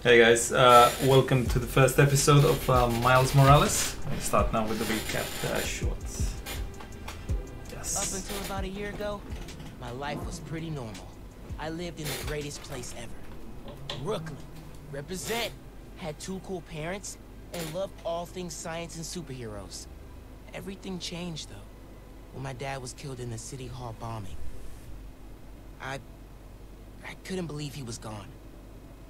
Hey guys, uh, welcome to the first episode of uh, Miles Morales. I start now with the recap uh, shorts. Up until about a year ago, my life was pretty normal. I lived in the greatest place ever. Brooklyn. Represent. Had two cool parents and loved all things science and superheroes. Everything changed though when my dad was killed in the city hall bombing. I I couldn't believe he was gone.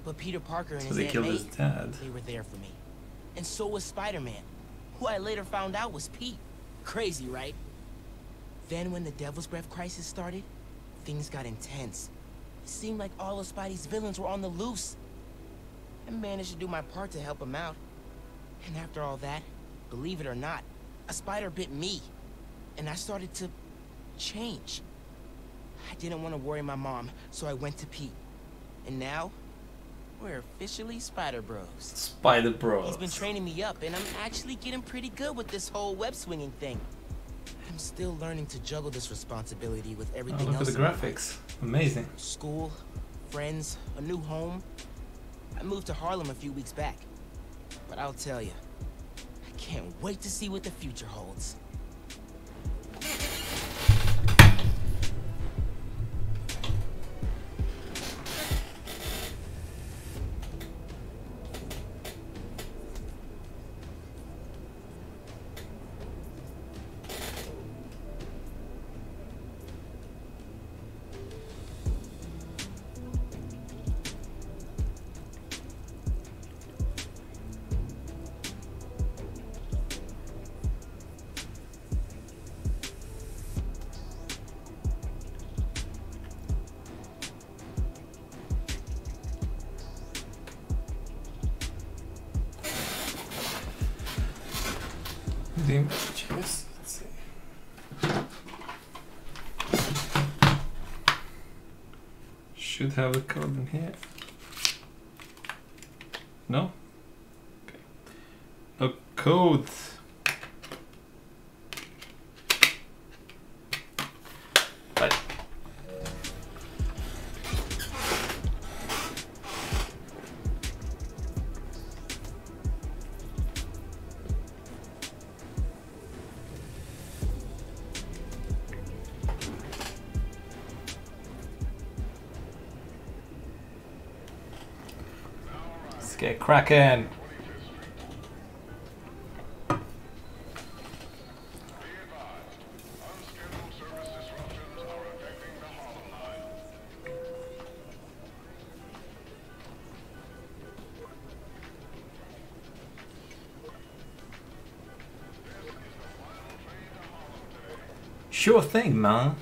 But Peter Parker and So his they Aunt killed May, his dad. they were there for me. And so was Spider-Man, who I later found out was Pete. Crazy, right? Then when the Devil's Breath crisis started, things got intense. It seemed like all of Spidey's villains were on the loose. I managed to do my part to help him out. And after all that, believe it or not, a spider bit me. And I started to change. I didn't want to worry my mom, so I went to Pete. And now, we're officially Spider Bros. Spider Bros. He's been training me up, and I'm actually getting pretty good with this whole web swinging thing. I'm still learning to juggle this responsibility with Oh, everything look at else. the in my life. graphics. Amazing. School, friends, a new home. I moved to Harlem a few weeks back. But I'll tell you, I can't wait to see what the future holds. Should have a code in here. No? Okay. No code. Let's. Sure thing, man.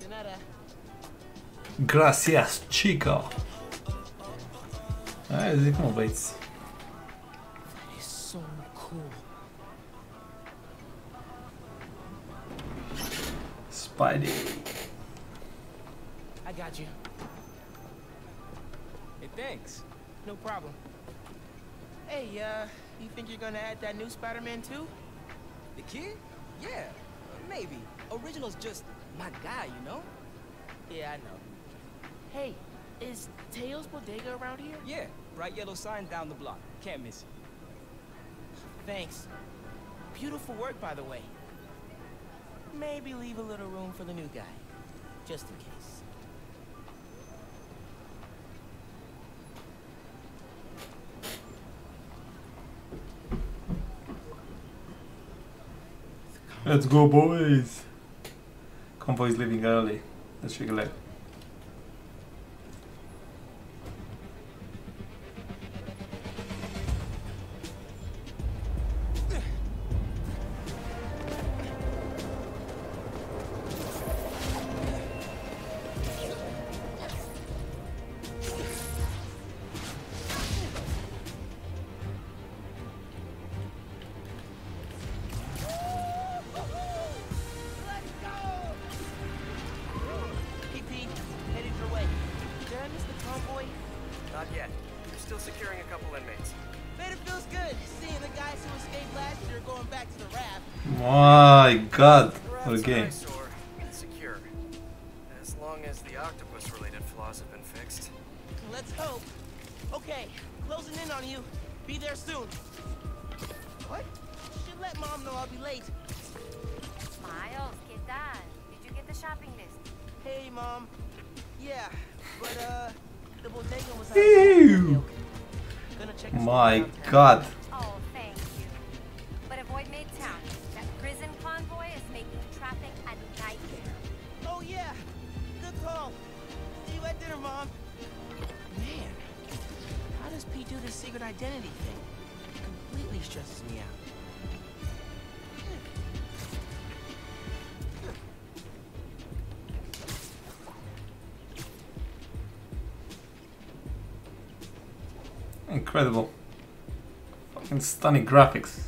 De nada. Gracias, chico. Ah, det kommer baits. That is so cool. Spidey. I got you. Hey, thanks. No problem. Hey, uh, you think you're gonna add that new Spider-Man too? The kid? Yeah, maybe. Original's just my guy, you know? Yeah, I know. Hey, is Teo's Bodega around here? Yeah, bright yellow sign down the block. Can't miss it. Thanks. Beautiful work, by the way. Maybe leave a little room for the new guy, just in case. Let's go, boys. Convoy's leaving early. Let's it out. Okay, closing in on you. Be there soon. What? Should let mom know I'll be late. Miles, ¿qué tal? Did you get the shopping list? Hey, mom. Yeah, but uh, the bodega was out Ew. of milk. Gonna check My god. Oh, thank you. But avoid Midtown. That prison convoy is making traffic a nightmare. Oh yeah, good call. See you at dinner, mom. Pete do this secret identity thing? Completely stresses me out. Incredible. Fucking stunning graphics.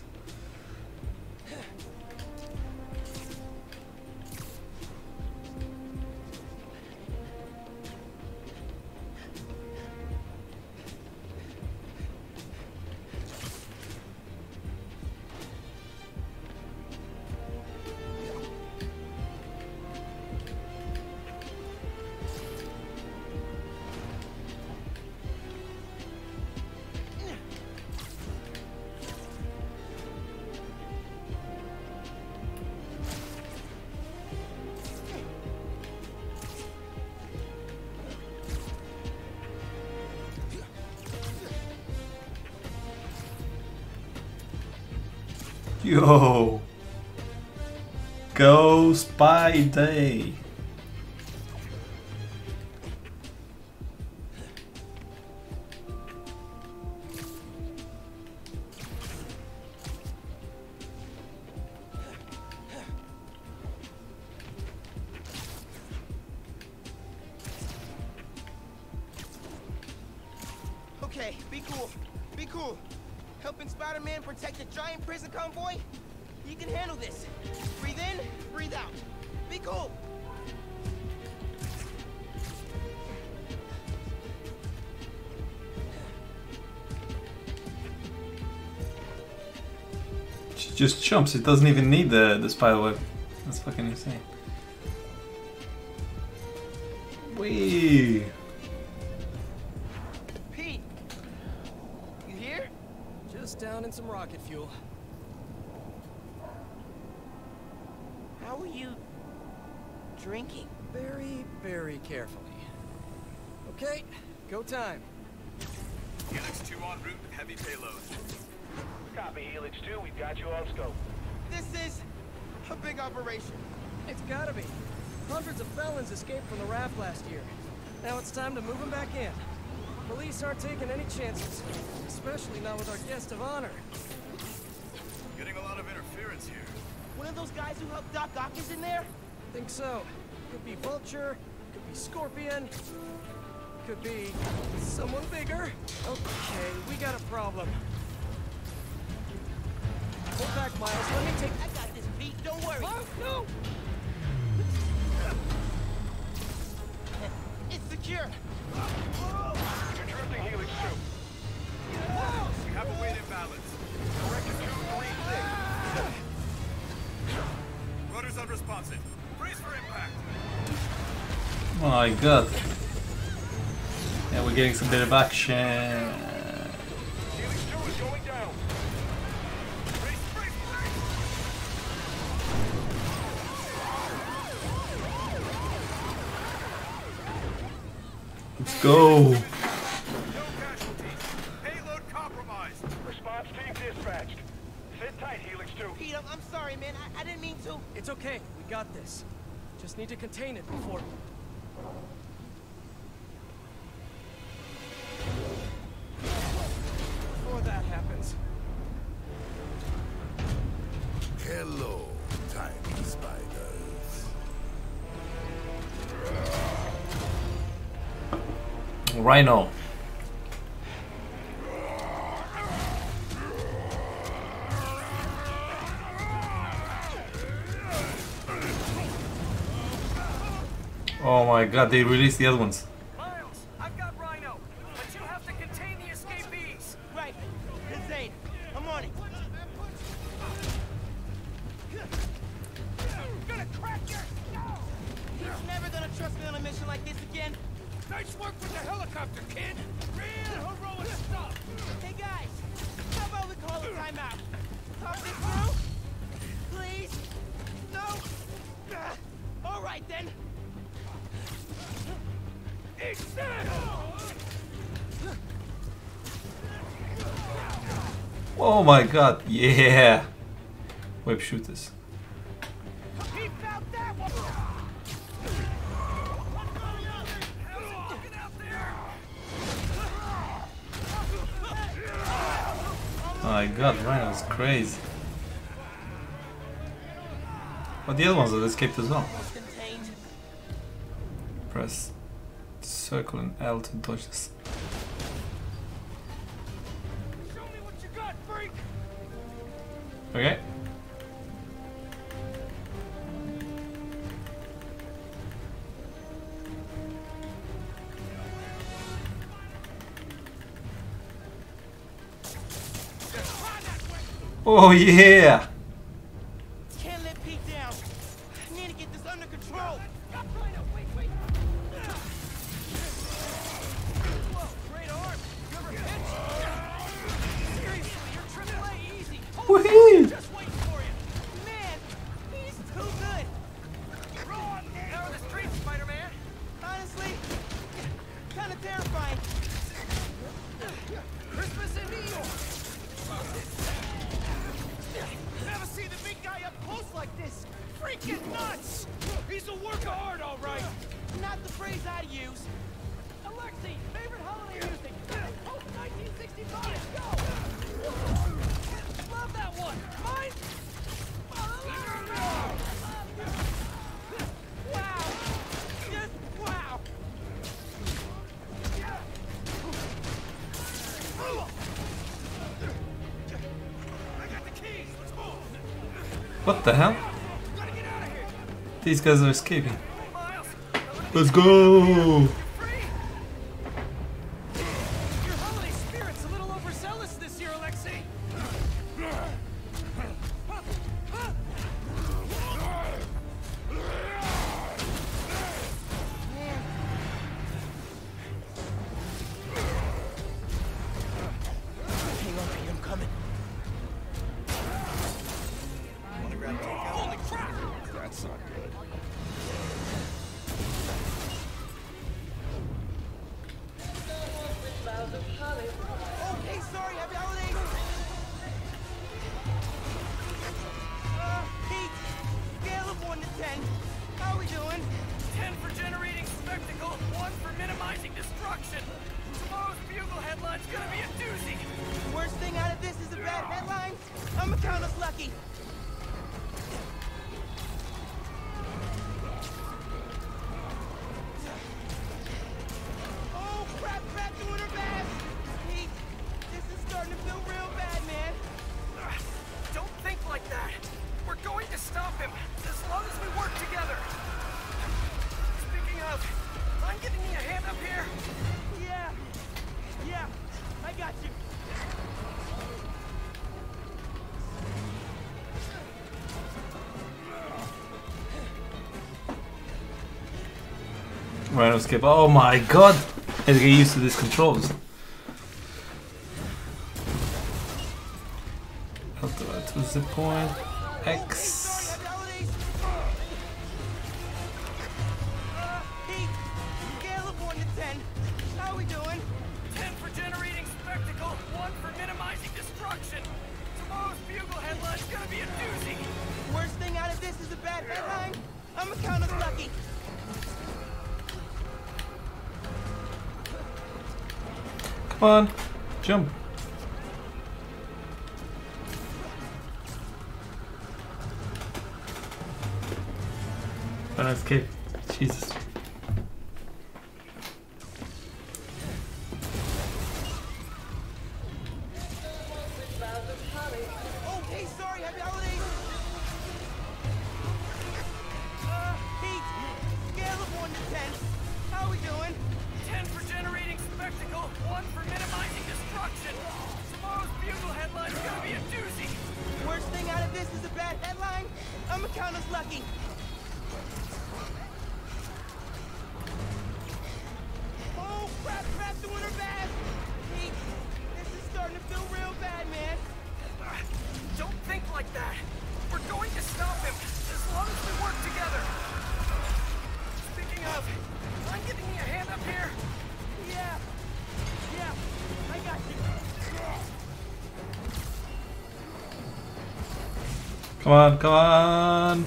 Okay, be cool. Be cool. Helping Spider-Man protect a giant prison convoy? You can handle this. Breathe in, breathe out. Be cool. She just jumps. It doesn't even need the, the spider web. That's fucking insane. Wee. Pete! You here? Just down in some rocket fuel. How are you drinking? Very, very carefully. Okay, go time. Helix 2 en route with heavy payload. Copy, Helix 2. We've got you on scope. This is a big operation. It's gotta be. Hundreds of felons escaped from the raft last year. Now it's time to move them back in. Police aren't taking any chances, especially not with our guest of honor. Getting a lot of interference here. One of those guys who helped Doc Ock is in there? Think so. Could be Vulture, could be Scorpion, could be someone bigger. Okay, we got a problem. Hold back, Miles. Let me take. I got this, Pete. Don't worry. Oh, no! Secure. You're Helix 2. We have a weight imbalance. Corrected 236. Rudder's unresponsive. Brace for impact. My god. Yeah, we're getting some bit of action. 2. Pete, I'm, I'm sorry, man. I, I didn't mean to. It's okay. We got this. Just need to contain it before. Before Rhino. Oh my god, they released the other ones. god, yeah! Web shooters. Oh my god, Rhino's crazy. But the other ones are escaped as well. Press circle and L to dodge this. Okay. Oh yeah! the hell? These guys are escaping. Let's go! Skip. Oh my god! I get used to these controls. When I. Jesus. Come on, come on.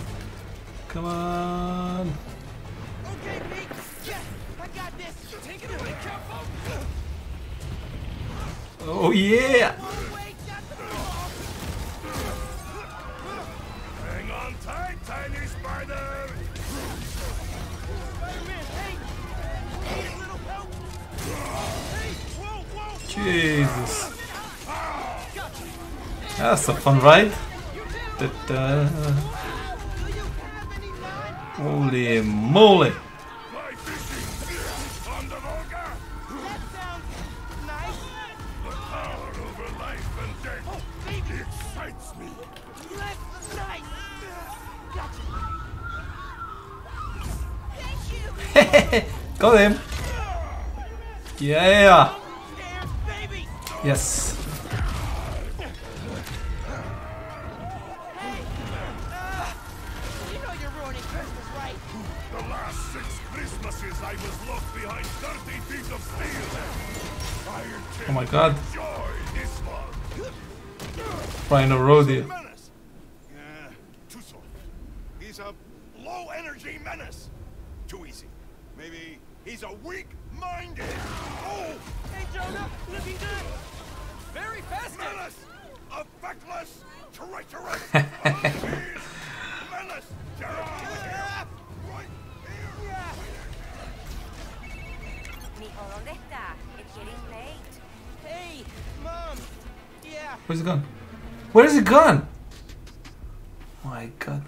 Come on. Okay, I got this. Take it away. Oh yeah! Hang on tiny spider! Jesus. That's a fun ride. I intend Oh my god. Rhino Rodeo. Yeah. He's a low-energy menace! Too easy. Maybe he's a weak-minded... Oh! Hey, Jonah, looking good. Very festive. Menace! A feckless, treacherous, menace! Gerard! Right here! yeah. Mijo, ¿dónde está? It's getting late. Hey, mom. Yeah. Where's it gone? Where is it gone? My god.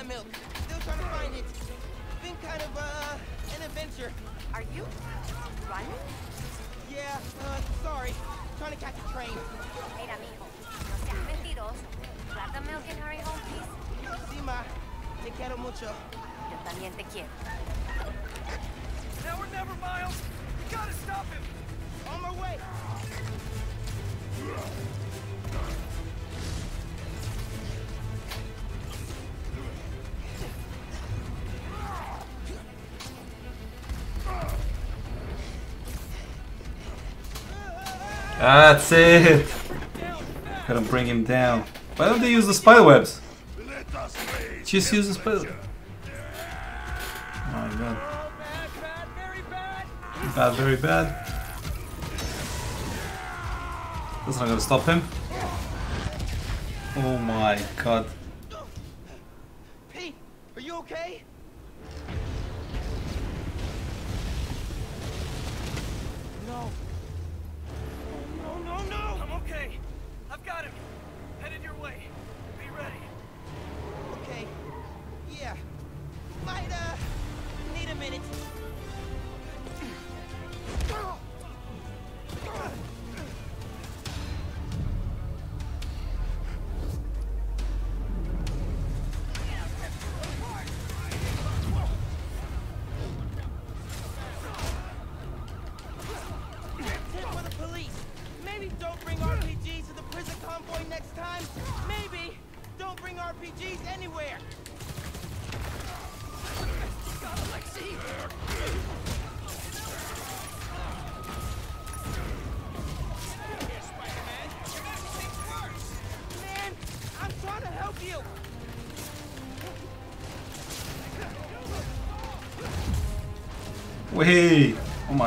Coconut milk. Still trying to find it. Been kind of uh an adventure. Are you running? Yeah. Uh, sorry. Trying to catch a train. Mira, mijo, no seas mentiroso. Grab the milk and hurry home, please. Sí, ma. Te quiero mucho. Yo también te quiero. Now or never, Miles. You gotta stop him. On my way. That's it! Gotta bring him down. Why don't they use the spider webs? Let us wage Just use the spider. adventure. Oh my god. Bad, bad, very bad. Bad, very bad. That's not gonna stop him. Oh my god. Pete, are you okay?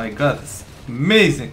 My god, it's amazing!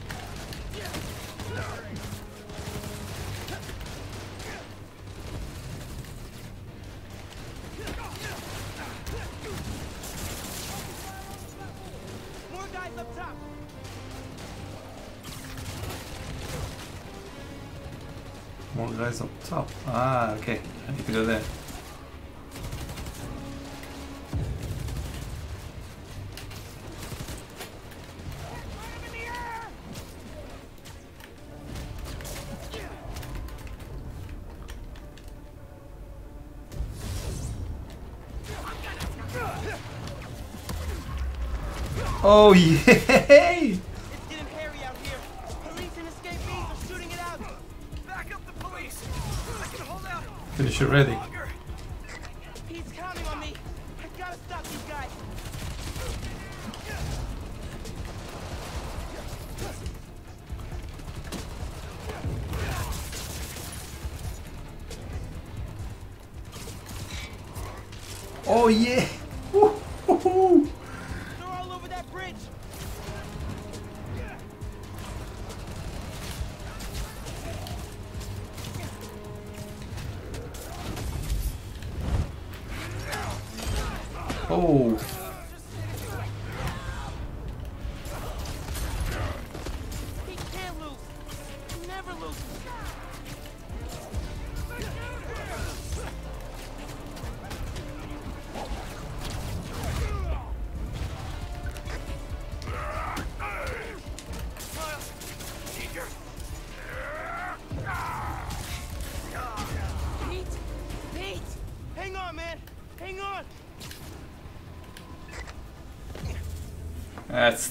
Oh, hold out. Finish it ready.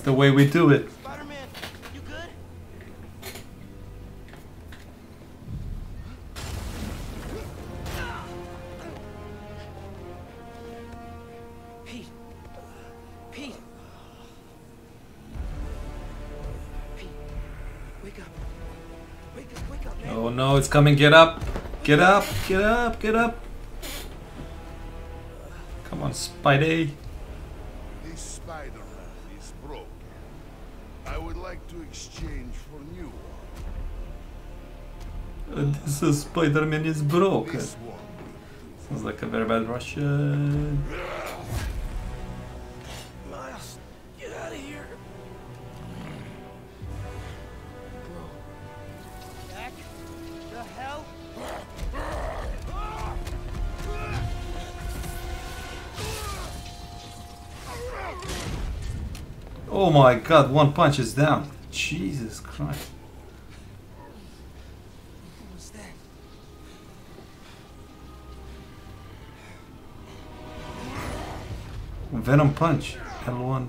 the way we do it. it's coming. Get up. Get up. Get up. Get up. Come on, Spidey broken. I would like to exchange for new one. This Spider-Man is broken. Sounds like a very bad Russian. Oh my god, one punch is down. Jesus Christ. Venom Punch, L1.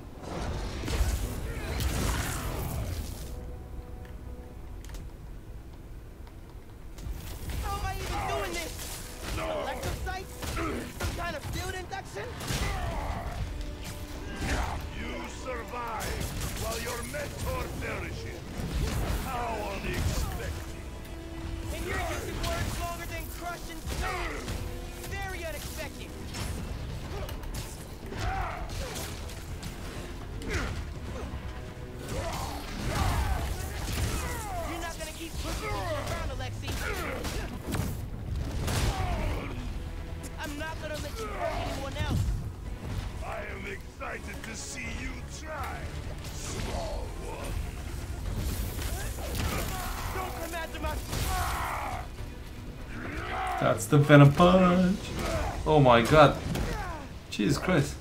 the venom punch. Oh my god. Jesus Christ.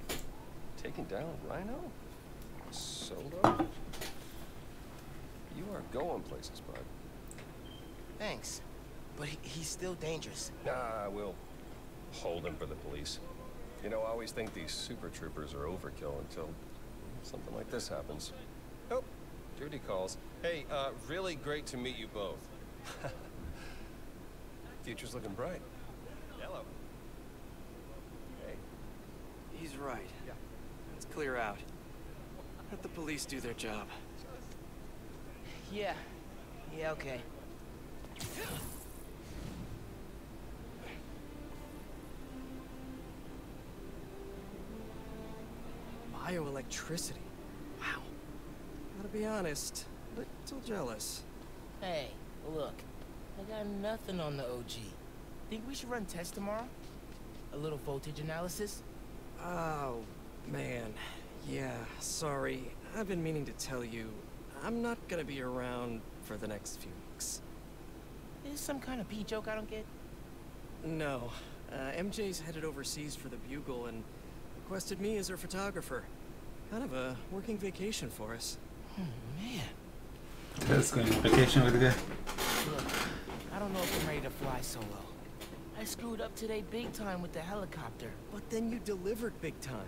taking down Rhino, Solo. You are going places, bud. Thanks. But he, he's still dangerous. Nah, we'll hold him for the police. You know, I always think these super troopers are overkill until something like this happens. Oh, Judy calls. Hey, uh, really great to meet you both. Future's looking bright. Yellow. Hey. He's right. Clear out. Let the police do their job. Yeah. Yeah, okay. Bioelectricity. Wow. Gotta be honest, a little jealous. Hey, look. I got nothing on the OG. Think we should run tests tomorrow? A little voltage analysis? Oh, man. Yeah, sorry. I've been meaning to tell you, I'm not gonna be around for the next few weeks. Is this some kind of pee joke I don't get? No. Uh, MJ's headed overseas for the Bugle and requested me as her photographer. Kind of a working vacation for us. Oh, man. Let's go on vacation with the guy. Look, I don't know if I'm ready to fly solo. I screwed up today big time with the helicopter. But then you delivered big time.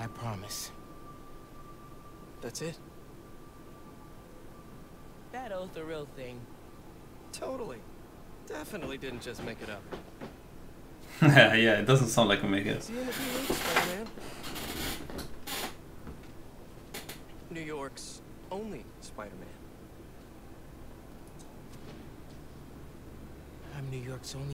I promise. That's it. That oath a real thing. Totally. Definitely didn't just make it up. yeah, it doesn't sound like a make it. See you in a few weeks, Spider-Man. New York's only Spider-Man. I'm New York's only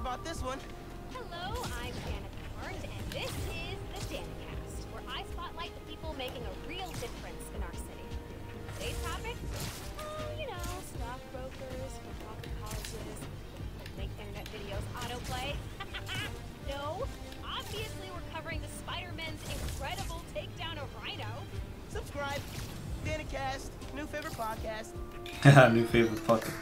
about this one. Hello, I'm Danika Barnes, and this is the Danikast, where I spotlight the people making a real difference in our city. Today's topic? Oh, you know, stockbrokers, for-profit colleges, make internet videos autoplay. no, obviously we're covering the Spider-Man's incredible takedown of Rhino. Subscribe. Danikast, new favorite podcast. New favorite pocket.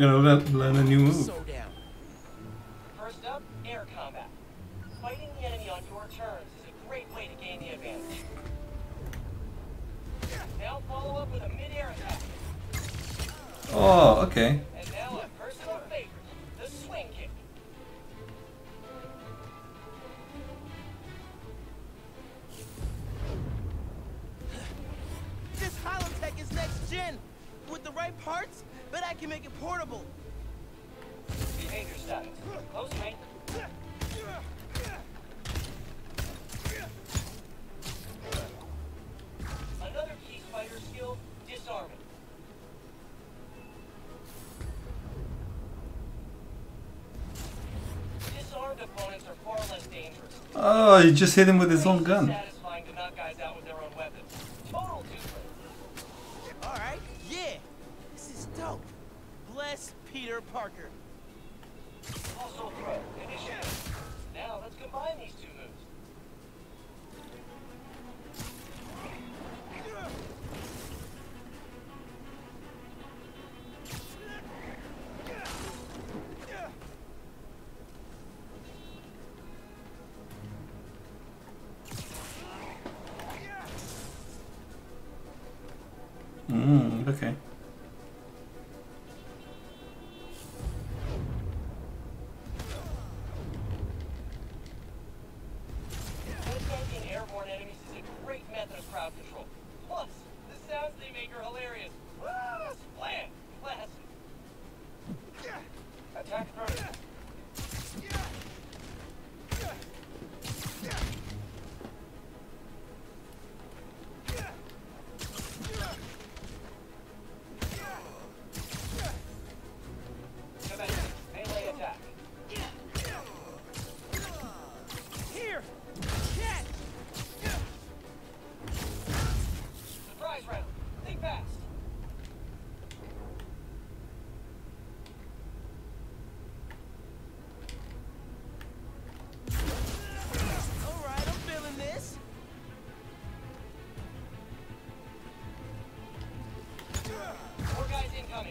Gonna learn, learn a new move. So down. First up, air combat. Fighting the enemy on your terms is a great way to gain the advantage. Now follow up with a mid-air attack. Oh, okay. Make it portable. Behavior status. Close range. Another key fighter skill, disarming. Disarmed opponents are far less dangerous. Oh, he just hit him with his own Crazy gun. Parker.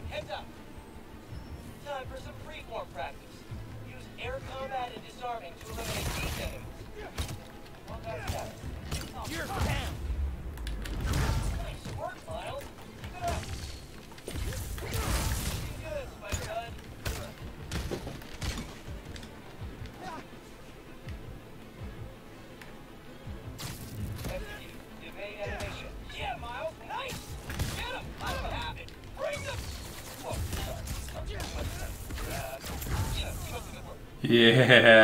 Heads up. Time for some freeform practice. Use air combat and disarming to eliminate these enemies. One guy's down. You're Yeah.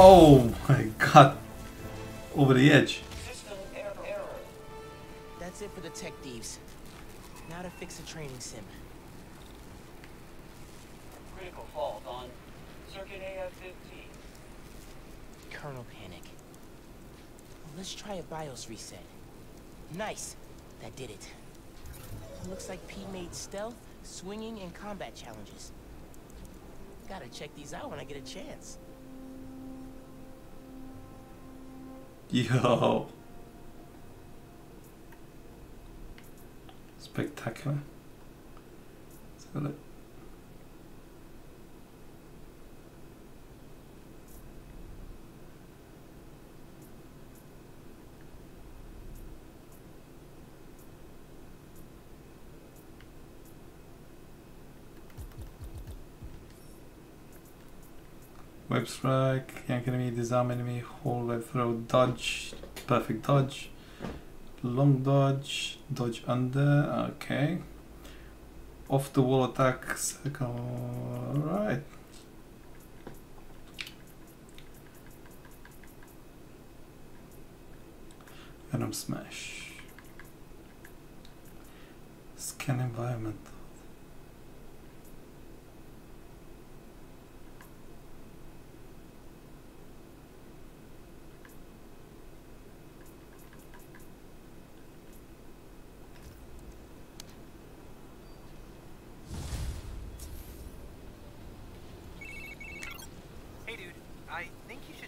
Oh my god. Over the edge. System error. That's it for the tech thieves. Now to fix a training sim. Critical fault on circuit AF-15. Kernel panic. Well, let's try a BIOS reset. Nice. That did it. Looks like Pete made stealth, swinging, and combat challenges. Gotta check these out when I get a chance. Yo. Spectacular. Let's look. Web strike, yank enemy, disarm enemy, whole web throw, dodge, perfect dodge, long dodge, dodge under, okay. Off the wall attack, circle, alright. Venom smash. Scan environment. Hey dude, I think you should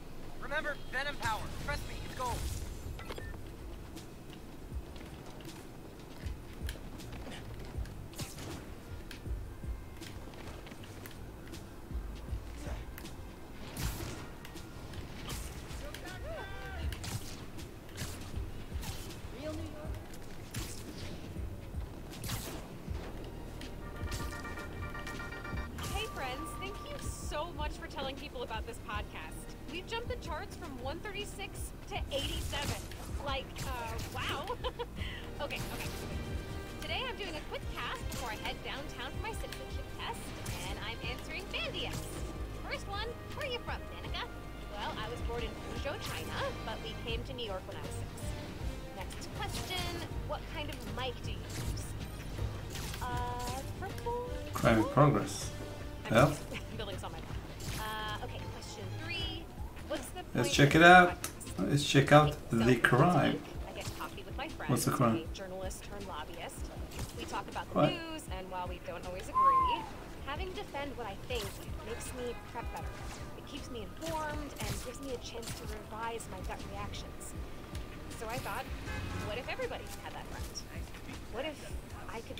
Remember, Venom Power. Trust me, it's gold. Charts from 136 to 87. Like, uh, wow. okay, okay. Today I'm doing a quick cast before I head downtown for my citizenship test, and I'm answering Bandias. First one, where are you from, Danika? Well, I was born in Fuzhou, China, but we came to New York when I was six. Next question, what kind of mic do you use? Uh, purple? Crime in progress. I'm Yeah. Check it out. Let's check out the crime. week, I get coffee with my friend, What's the crime? journalist turned lobbyist. We talk about the news, and while we don't always agree, having to defend what I think makes me prep better. It keeps me informed and gives me a chance to revise my gut reactions. So I thought, what if everybody had that right? What if I could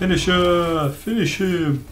Uh, finish him! Finish him!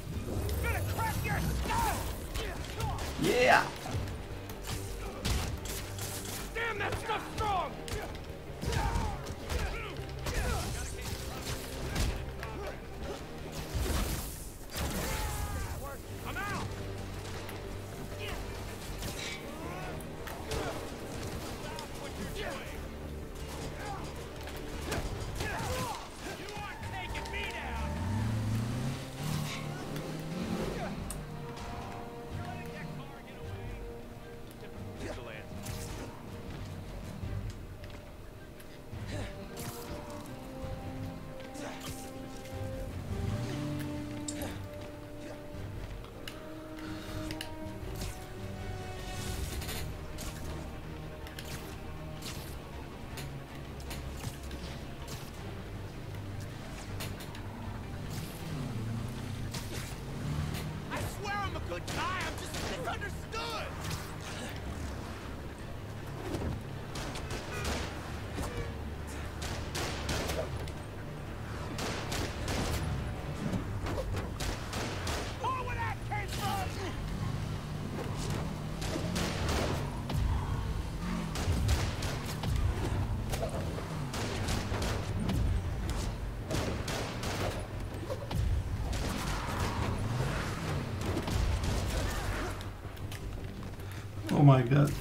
my god.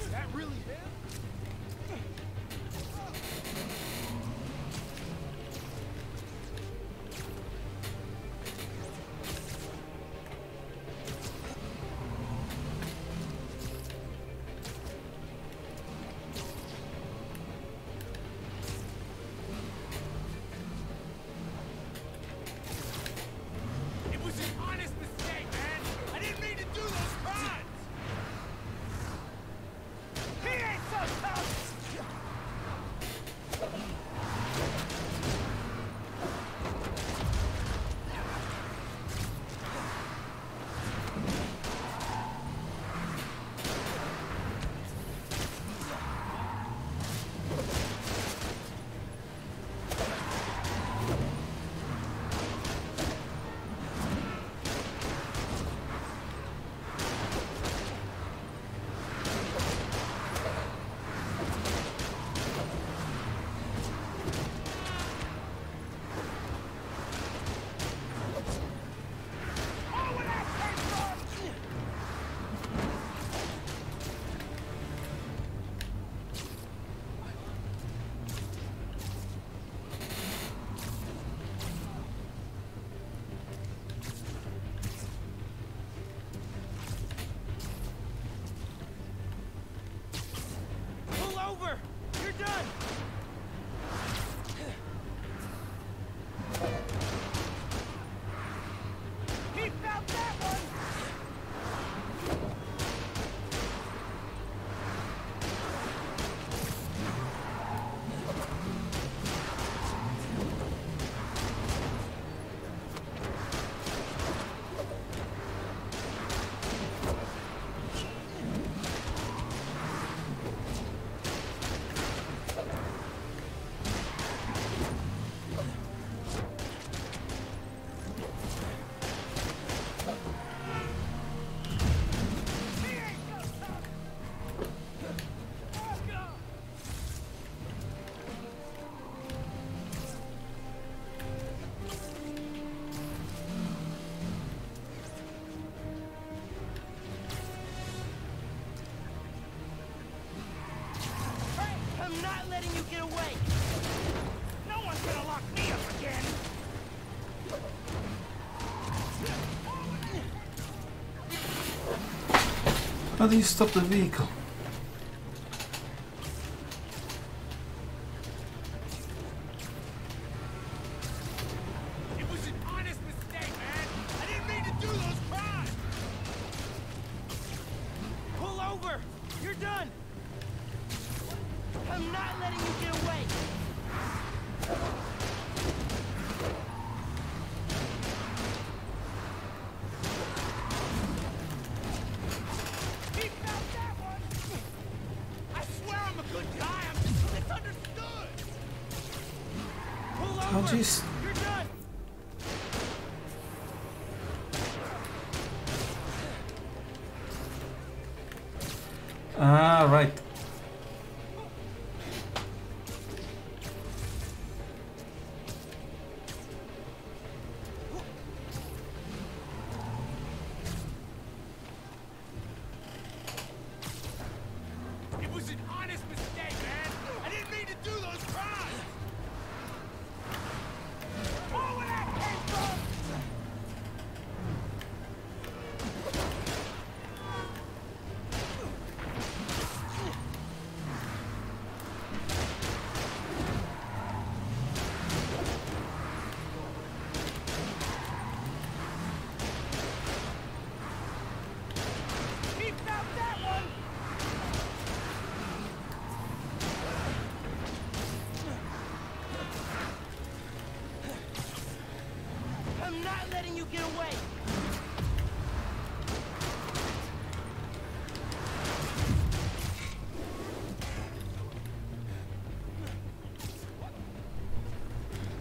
How do you stop the vehicle?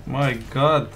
My god.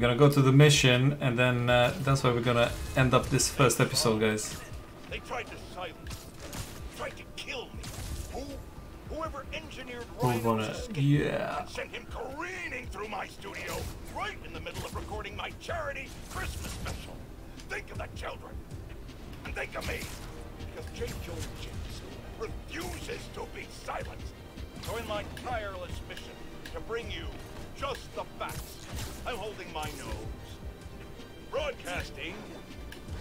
We're gonna go to the mission and then uh, that's where we're gonna end up this first episode, guys. They tried to silence, tried to kill me. Who? Whoever engineered gonna, escape yeah. sent him careening through my studio right in the middle of recording my charity Christmas special. Think of the children. And think of me. Because J. Joe refuses to be silenced. So in my tireless mission to bring you just the facts, I'm holding my nose. Broadcasting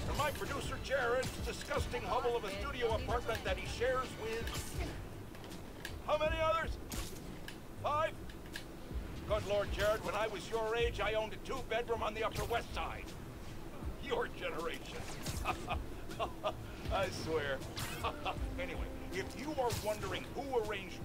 from my producer Jared's disgusting hovel of a studio apartment that he shares with... How many others? Five? Good Lord, Jared, when I was your age, I owned a two-bedroom on the Upper West Side. Your generation. I swear. anyway, if you are wondering who arranged...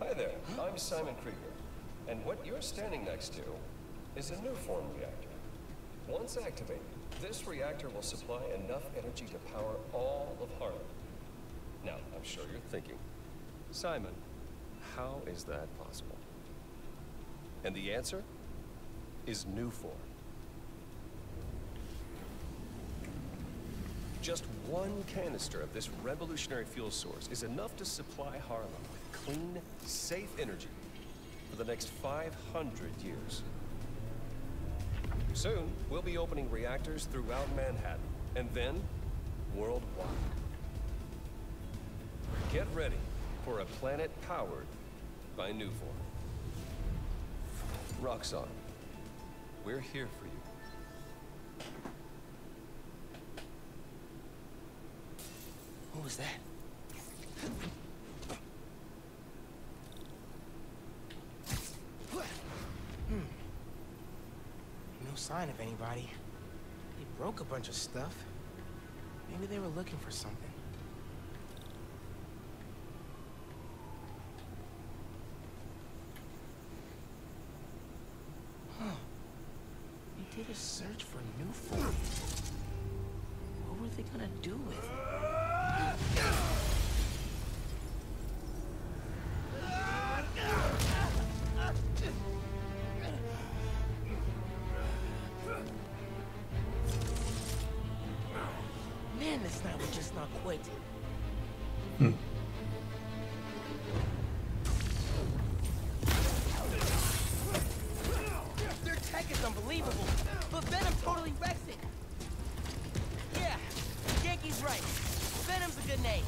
Hi there, I'm Simon Krieger. And what you're standing next to is a Nuform reactor. Once activated, this reactor will supply enough energy to power all of Harlem. Now, I'm sure you're thinking, Simon, how is that possible? And the answer is Nuform. Just one canister of this revolutionary fuel source is enough to supply Harlem with clean, safe energy for the next 500 years. Soon, we'll be opening reactors throughout Manhattan, and then worldwide. Get ready for a planet powered by Nuform. Roxxon, we're here for you. What was that? Hmm. No sign of anybody. They broke a bunch of stuff. Maybe they were looking for something. Huh. They did a search for Nuform. What were they gonna do with it? Their tech is unbelievable, but Venom totally wrecks it. Yeah, Ganke's right. Venom's a good name.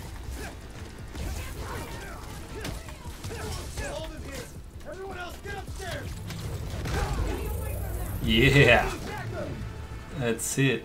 Yeah. That's it.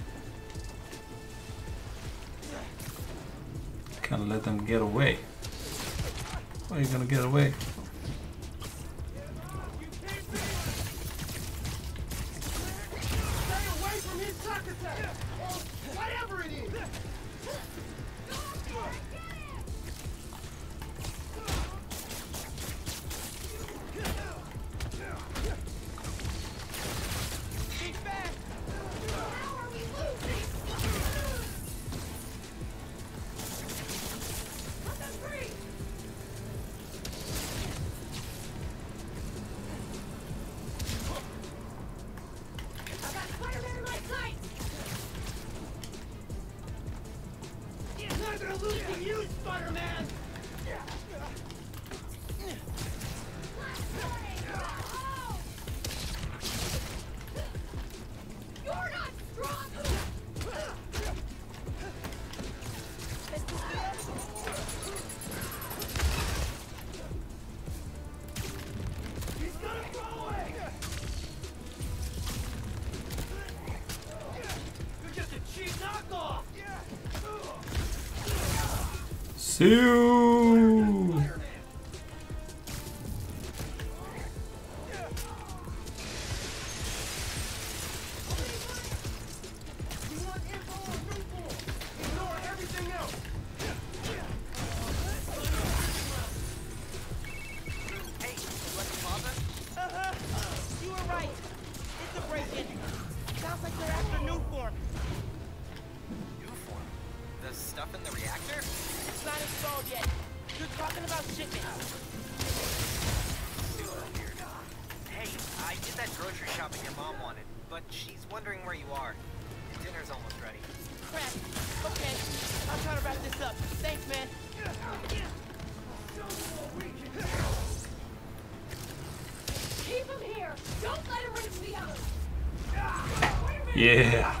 can't let them get away. Are you gonna get away? you. yet. You're talking about shipments. Hey, I did that grocery shopping your mom wanted, but she's wondering where you are. Dinner's almost ready. Crap. Okay, I'm to wrap this up. Thanks, man. Keep him here. Don't let him reach the others. Yeah.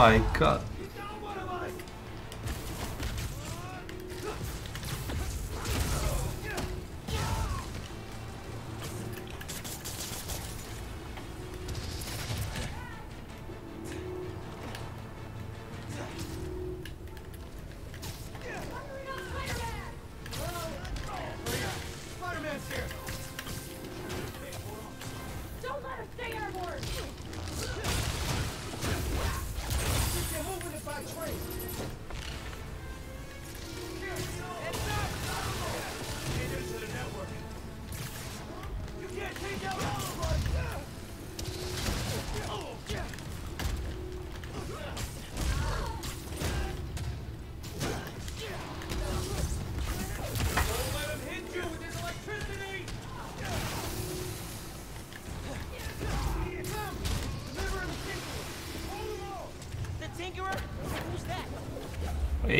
my god.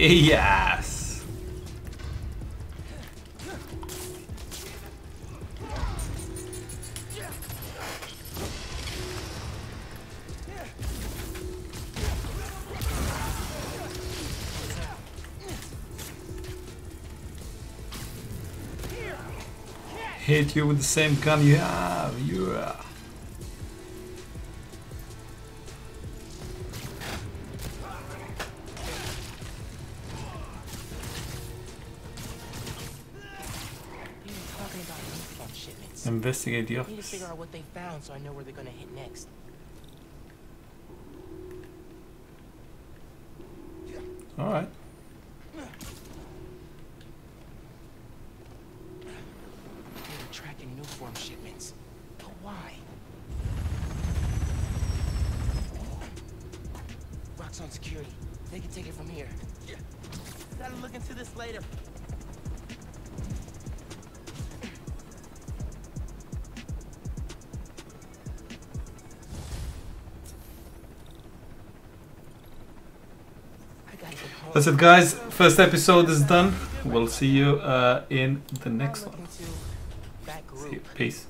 Yes. Hit you with the same gun you have. Investigate the I need to figure out what they found so I know where they're gonna hit next. That's it, guys. First episode is done. We'll see you uh, in the next one. See you. Peace. and the new